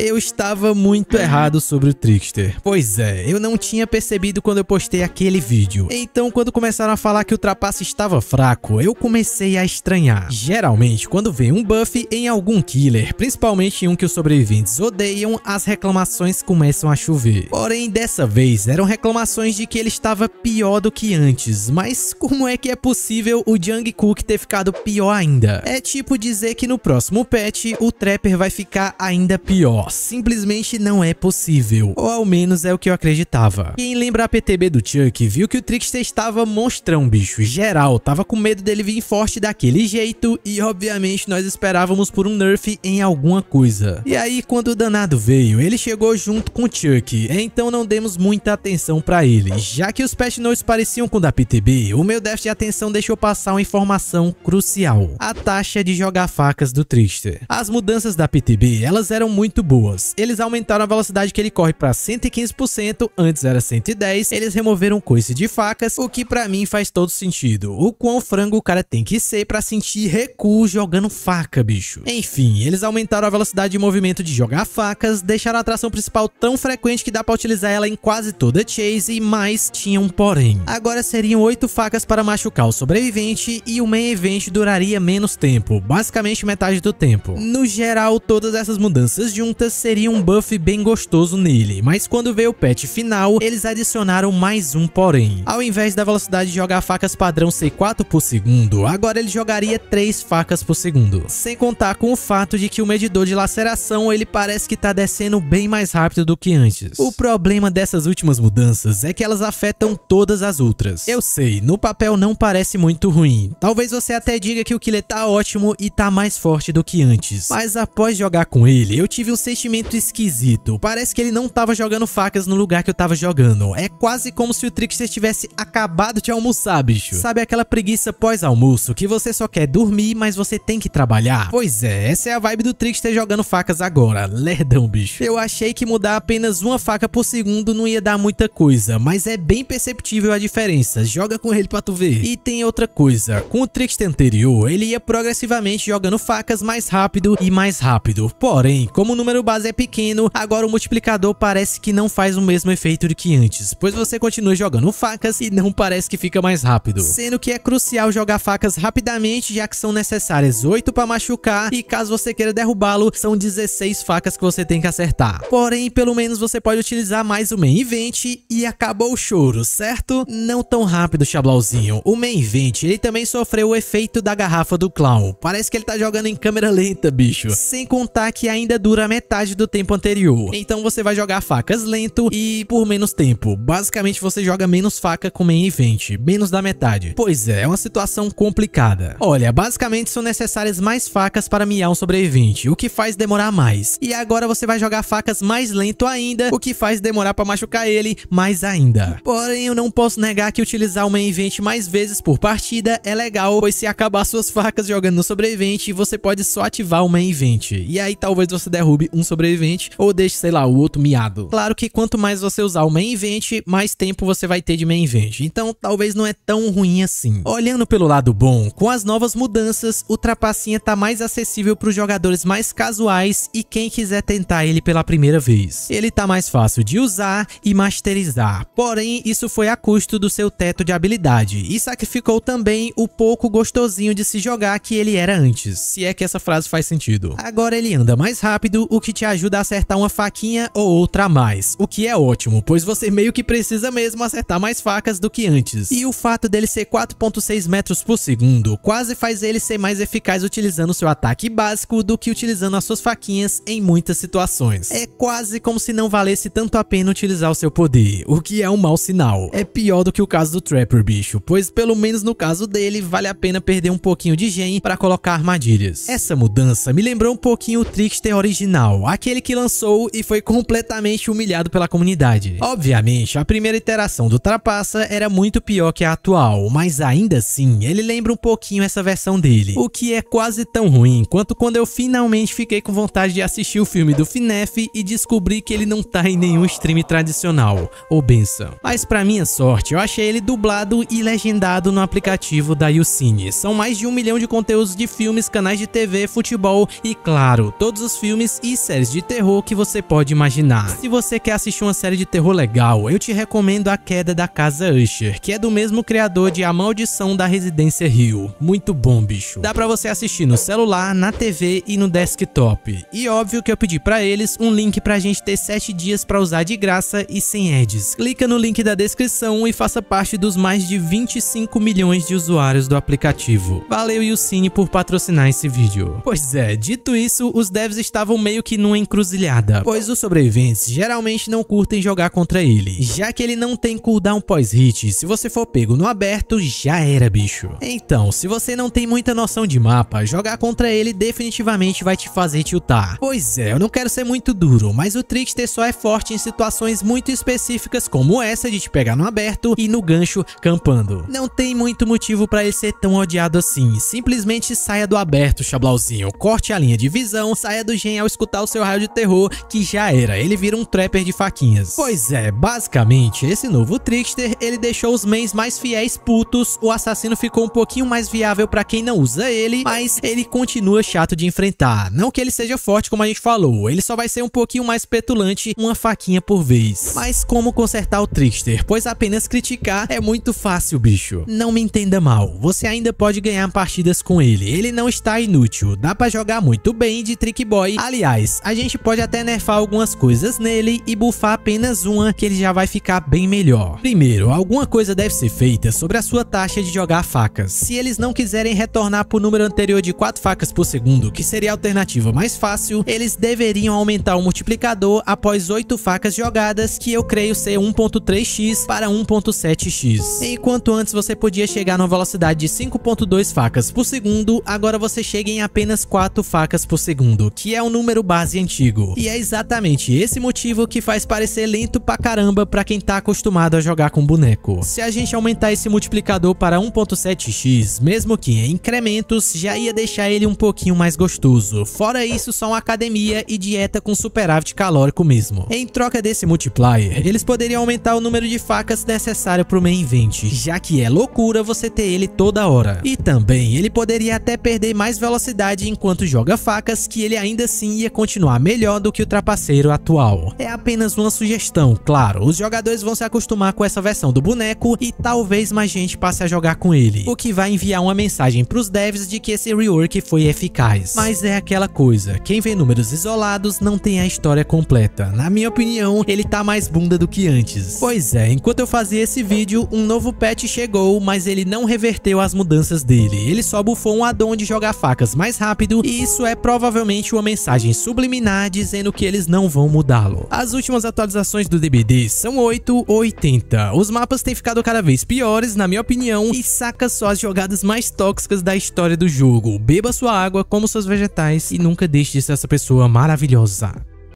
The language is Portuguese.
Eu estava muito errado sobre o Trickster. Pois é, eu não tinha percebido quando eu postei aquele vídeo. Então, quando começaram a falar que o trapace estava fraco, eu comecei a estranhar. Geralmente, quando vem um buff em algum killer, principalmente em um que os sobreviventes odeiam, as reclamações começam a chover. Porém, dessa vez, eram reclamações de que ele estava pior do que antes. Mas como é que é possível o Jungkook ter ficado pior ainda? É tipo dizer que no próximo patch, o Trapper vai ficar ainda pior simplesmente não é possível. Ou ao menos é o que eu acreditava. Quem lembra a PTB do Chuck viu que o Trickster estava monstrão, bicho. Geral, tava com medo dele vir forte daquele jeito e obviamente nós esperávamos por um nerf em alguma coisa. E aí quando o danado veio, ele chegou junto com o Chuck, então não demos muita atenção pra ele. Já que os patch notes pareciam com o da PTB, o meu déficit de atenção deixou passar uma informação crucial. A taxa de jogar facas do Trickster. As mudanças da PTB, elas eram muito boas Eles aumentaram a velocidade que ele corre para 115%, antes era 110. Eles removeram coice de facas, o que para mim faz todo sentido. O quão frango o cara tem que ser para sentir recuo jogando faca, bicho. Enfim, eles aumentaram a velocidade de movimento de jogar facas, deixaram a atração principal tão frequente que dá para utilizar ela em quase toda chase mais tinha um porém. Agora seriam 8 facas para machucar o sobrevivente e o main event duraria menos tempo, basicamente metade do tempo. No geral, todas essas mudanças juntas seria um buff bem gostoso nele, mas quando veio o patch final, eles adicionaram mais um porém. Ao invés da velocidade de jogar facas padrão ser 4 por segundo, agora ele jogaria 3 facas por segundo. Sem contar com o fato de que o medidor de laceração ele parece que tá descendo bem mais rápido do que antes. O problema dessas últimas mudanças é que elas afetam todas as outras. Eu sei, no papel não parece muito ruim. Talvez você até diga que o killer tá ótimo e tá mais forte do que antes. Mas após jogar com ele, eu tive um sentimento esquisito. Parece que ele não tava jogando facas no lugar que eu tava jogando. É quase como se o Trickster tivesse acabado de almoçar, bicho. Sabe aquela preguiça pós-almoço que você só quer dormir, mas você tem que trabalhar? Pois é, essa é a vibe do Trickster jogando facas agora. Lerdão, bicho. Eu achei que mudar apenas uma faca por segundo não ia dar muita coisa, mas é bem perceptível a diferença. Joga com ele pra tu ver. E tem outra coisa. Com o Trickster anterior, ele ia progressivamente jogando facas mais rápido e mais rápido. Porém, como o número base é pequeno, agora o multiplicador parece que não faz o mesmo efeito do que antes, pois você continua jogando facas e não parece que fica mais rápido. Sendo que é crucial jogar facas rapidamente, já que são necessárias 8 para machucar e caso você queira derrubá-lo, são 16 facas que você tem que acertar. Porém, pelo menos você pode utilizar mais o main event e acabou o choro, certo? Não tão rápido, Chablauzinho. O main event, ele também sofreu o efeito da garrafa do clown. Parece que ele tá jogando em câmera lenta, bicho. Sem contar que ainda dura metade metade do tempo anterior. Então você vai jogar facas lento e por menos tempo. Basicamente você joga menos faca com main event, menos da metade. Pois é, é uma situação complicada. Olha, basicamente são necessárias mais facas para miar um sobrevivente, o que faz demorar mais. E agora você vai jogar facas mais lento ainda, o que faz demorar para machucar ele mais ainda. Porém, eu não posso negar que utilizar o main event mais vezes por partida é legal, pois se acabar suas facas jogando no sobrevivente, você pode só ativar o main event. E aí talvez você derrube um sobrevivente ou deixe, sei lá, o outro miado. Claro que quanto mais você usar o main event, mais tempo você vai ter de main event. Então talvez não é tão ruim assim. Olhando pelo lado bom, com as novas mudanças, o Trapacinha tá mais acessível para os jogadores mais casuais e quem quiser tentar ele pela primeira vez. Ele tá mais fácil de usar e masterizar, porém isso foi a custo do seu teto de habilidade e sacrificou também o pouco gostosinho de se jogar que ele era antes, se é que essa frase faz sentido. Agora ele anda mais rápido, o que te ajuda a acertar uma faquinha ou outra a mais, o que é ótimo, pois você meio que precisa mesmo acertar mais facas do que antes. E o fato dele ser 4.6 metros por segundo quase faz ele ser mais eficaz utilizando seu ataque básico do que utilizando as suas faquinhas em muitas situações. É quase como se não valesse tanto a pena utilizar o seu poder, o que é um mau sinal. É pior do que o caso do Trapper, bicho, pois pelo menos no caso dele, vale a pena perder um pouquinho de gen para colocar armadilhas. Essa mudança me lembrou um pouquinho o Trickster original, aquele que lançou e foi completamente humilhado pela comunidade. Obviamente, a primeira iteração do Trapaça era muito pior que a atual, mas ainda assim, ele lembra um pouquinho essa versão dele, o que é quase tão ruim quanto quando eu finalmente fiquei com vontade de assistir o filme do Finef e descobri que ele não tá em nenhum stream tradicional, ou benção. Mas pra minha sorte, eu achei ele dublado e legendado no aplicativo da YouCine. São mais de um milhão de conteúdos de filmes, canais de TV, futebol e, claro, todos os filmes e séries de terror que você pode imaginar. Se você quer assistir uma série de terror legal, eu te recomendo A Queda da Casa Usher, que é do mesmo criador de A Maldição da Residência Hill. Muito bom, bicho. Dá pra você assistir no celular, na TV e no desktop. E óbvio que eu pedi pra eles um link pra gente ter 7 dias pra usar de graça e sem ads. Clica no link da descrição e faça parte dos mais de 25 milhões de usuários do aplicativo. Valeu Yucine por patrocinar esse vídeo. Pois é, dito isso, os devs estavam meio que numa encruzilhada, pois os sobreviventes geralmente não curtem jogar contra ele, já que ele não tem cooldown pós-hit, se você for pego no aberto, já era bicho. Então, se você não tem muita noção de mapa, jogar contra ele definitivamente vai te fazer tiltar. Pois é, eu não quero ser muito duro, mas o Trickster só é forte em situações muito específicas como essa de te pegar no aberto e no gancho campando. Não tem muito motivo para ele ser tão odiado assim, simplesmente saia do aberto, Chablauzinho, corte a linha de visão, saia do gen ao escutar o seu raio de terror, que já era, ele vira um trapper de faquinhas. Pois é, basicamente, esse novo Trickster, ele deixou os mains mais fiéis putos, o assassino ficou um pouquinho mais viável para quem não usa ele, mas ele continua chato de enfrentar. Não que ele seja forte como a gente falou, ele só vai ser um pouquinho mais petulante, uma faquinha por vez. Mas como consertar o Trickster? Pois apenas criticar é muito fácil, bicho. Não me entenda mal, você ainda pode ganhar partidas com ele, ele não está inútil, dá pra jogar muito bem de Trick Boy. Aliás, a gente pode até nerfar algumas coisas nele e buffar apenas uma que ele já vai ficar bem melhor. Primeiro, alguma coisa deve ser feita sobre a sua taxa de jogar facas. Se eles não quiserem retornar para o número anterior de 4 facas por segundo, que seria a alternativa mais fácil, eles deveriam aumentar o multiplicador após 8 facas jogadas, que eu creio ser 1.3x para 1.7x. Enquanto antes você podia chegar numa velocidade de 5.2 facas por segundo, agora você chega em apenas 4 facas por segundo, que é um número base antigo. E é exatamente esse motivo que faz parecer lento pra caramba pra quem tá acostumado a jogar com boneco. Se a gente aumentar esse multiplicador para 1.7x, mesmo que em incrementos, já ia deixar ele um pouquinho mais gostoso. Fora isso, só uma academia e dieta com superávit calórico mesmo. Em troca desse multiplier, eles poderiam aumentar o número de facas necessário pro main event, já que é loucura você ter ele toda hora. E também, ele poderia até perder mais velocidade enquanto joga facas, que ele ainda assim ia continuar melhor do que o trapaceiro atual. É apenas uma sugestão, claro, os jogadores vão se acostumar com essa versão do boneco e talvez mais gente passe a jogar com ele, o que vai enviar uma mensagem pros devs de que esse rework foi eficaz. Mas é aquela coisa, quem vê números isolados não tem a história completa. Na minha opinião, ele tá mais bunda do que antes. Pois é, enquanto eu fazia esse vídeo, um novo patch chegou, mas ele não reverteu as mudanças dele. Ele só bufou um addon de jogar facas mais rápido e isso é provavelmente uma mensagem subliminar dizendo que eles não vão mudá-lo. As últimas atualizações do DBD são 8 ou 80. Os mapas têm ficado cada vez piores, na minha opinião, e saca só as jogadas mais tóxicas da história do jogo. Beba sua água, como seus vegetais e nunca deixe de ser essa pessoa maravilhosa.